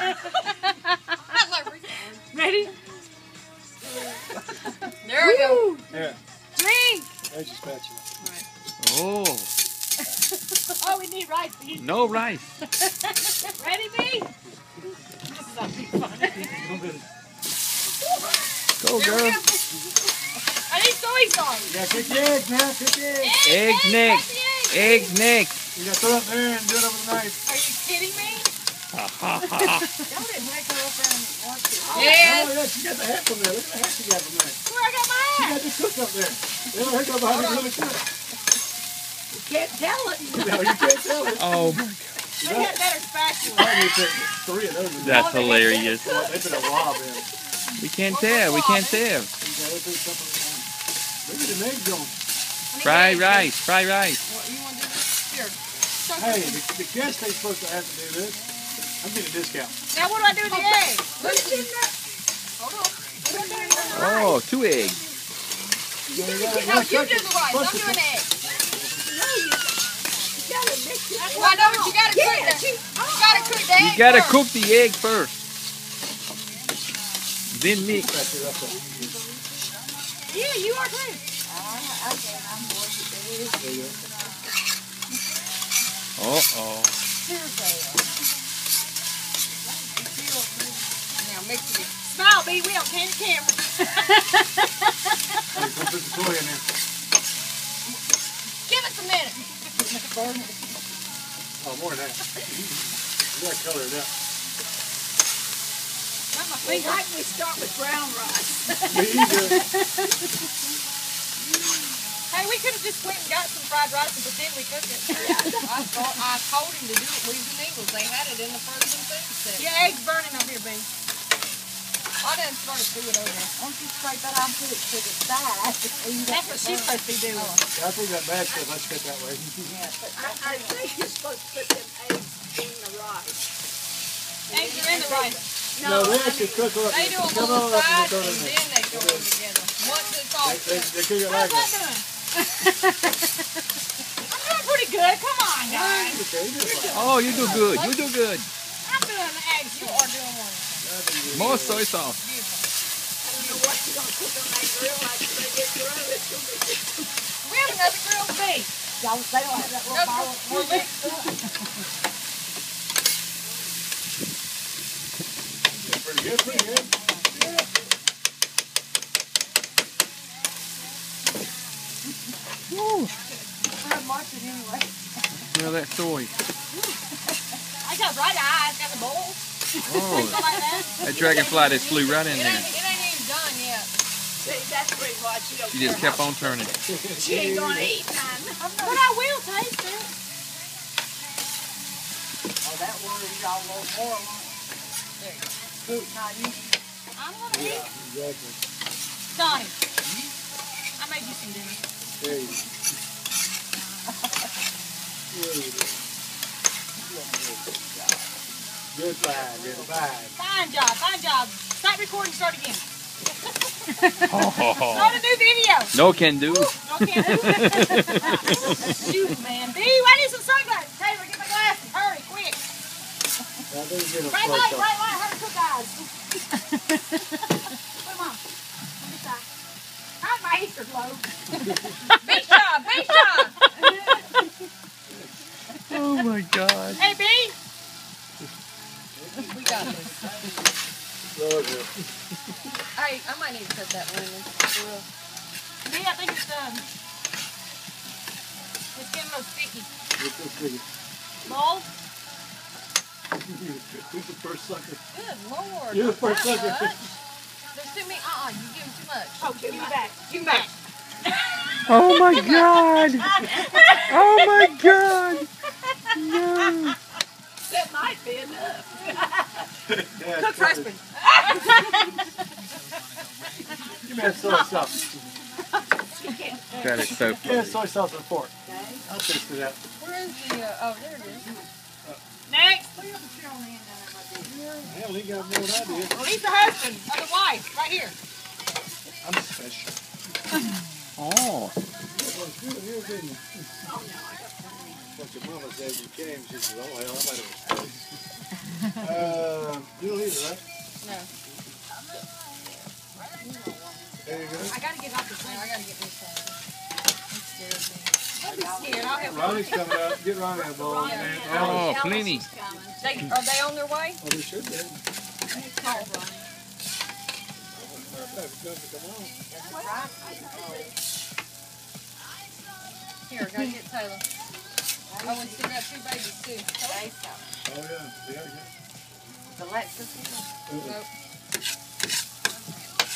Ready? There we go. Yeah, Drink. there's your spatula. Oh, Oh, we need rice. B. no rice. Ready, B? This is gonna be fun. Go, girl. go. I need soy sauce. You gotta cook the eggs now, cook the eggs. Eggs eggs, next. got the eggs. Eggs next. You gotta throw it there and do it over the knife. Are you kidding me? Her up there and watch it. Oh, yeah, she got the hat from there. Look at the hat she got from there. Where I got my hat? She got this cooked up there. Yeah, her go behind the really cook. You can't tell it. No, you can't tell it. Oh my. God. They got better spatula. I need to take three of those. That's hilarious. They put a rob in. We can't tell. We can't tell. You gotta put something in. Look at the eggs on. Fry rice. Fry rice. What, you want to do this? Here. Hey, the, the guest ain't supposed to have to do this. I'm getting a discount. Now what do I do with the eggs? Hold on. What am I doing with the Oh, two eggs. You gotta- you rice? gotta No, you cook do it. the rice. Plus I'm the- doing eggs. No, you, you gotta mix. Well, I know, but you gotta cook the, you gotta cook the You egg gotta first. cook the egg first. Then mix. That's it, that's it. Yeah, you are too. Okay, I'm to do you go. Now mix it. Smile, B. We don't can the camera. Hey, put the soy in there. Give us a minute. Oh, more than that. You gotta color it up. We like we start with brown rice. Me either. Hey, we could have just went and got some fried rice and pretend we cooked it. I thought, I told him to do it with the Eagles. They had it in the frozen food set. Your egg's burning over here, B. I done started to do it over there. Once you scrape that off, put it to the side. That's what she's supposed to be doing. Oh. I think that bad stuff, let's cut that way. Yeah, I, I think you're supposed to put them eggs in the rice. Eggs are in the rice. No, they actually cook up. They do them Come on on the side and and then they go them together. Once it's all They, they, they cook it like that that. doing? I'm doing pretty good. Come on, guys. Okay, you do. Oh, you do good. You do good. I'm doing the eggs. You are doing one. More soy sauce. You know what you're gonna cook on that grill like they get grilled. It's gonna be We have another grilled beef. Y'all, they don't have that little bottle. we're mixed up. Pretty good, pretty good. We're marching anyway. Smell that soy. I got bright eyes. Got the bowl. Oh, Like that. that dragonfly just flew right in It there. it ain't even done yet. See, that's pretty much you don't She just kept on turning. how- She ain't gonna eat none. But I will taste it. Oh, that worries y'all a little more. There you go. Cook, not you. I'm gonna eat. Exactly. Donnie. I made you some dinner. There you go. There you go. Good find, good find. Fine job. Fine job. Stop recording. Start again. Oh, Start a new video. no can do. No can't do it. Shoot, man. B, I need some sunglasses. Taylor, get my glasses. Hurry, quick. Now, let me get a Bright close light, up. bright light. Hurry, cook eyes. Put them on. Let me try. How's my Easter globe? Beach job, beach job. Oh my God. This. It there. Hey, I might need to cut that one in. For real. B, I think it's done. It's getting a little sticky. Get this thing. Bowl? Who's the first sucker? Good lord. You're the first not sucker. much. There's too many. Uh-uh, you give him too much. Oh, give me back. Give me back. Oh my God. Oh my God. No. That might be enough. Yeah, Cook's husband. Give me that soy sauce. That is so Give me that soy sauce and fork. I'll taste it out. Where is the, uh, oh, there it is. Next. Hell, he got more than I did. Well, he's the husband of the wife. Right here. I'm special. Oh. What your mama said you came, she said, oh hell, I might have a space. Uh, either, right? No. There you go. I gotta get off the No, I gotta get this one. It scares me. Don't be scared. I'll help you. Ronnie's coming out. Get Ronnie a bowl. Yeah. Oh, Alice. plenty. They, are they on their way? Oh, they should be. Call Ronnie. Here, go get Taylor. Oh, we still got two babies too. Oh, yeah. Yeah, yeah. Nope.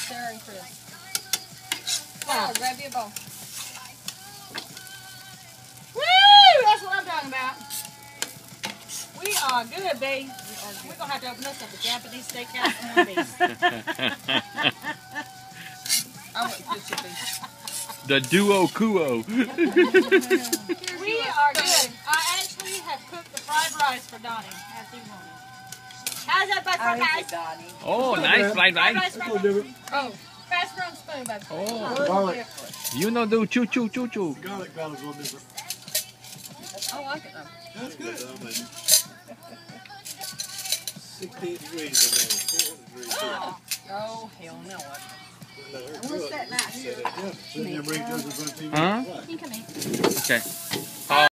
Sarah and Chris. Taylor, grab you a ball. Woo! That's what I'm talking about. We are good, babe. We're gonna have to open us up a Japanese steakhouse one of. I want this to be. The duo kuo. We are good. I actually have cooked the fried rice for Donnie as he wanted. How's that about fried rice? Oh, nice fried Fried rice. rice, That's a fried little rice. different. Oh, pass her spoon, baby. Oh, Garlic. you know do choo choo choo choo. Garlic balance a little different. I like it though. That's good. Sixteen degrees in there. Oh, hell no. What's that night here? Yeah, sitting there, bring those in front of TV. Huh? You can come in. Okay.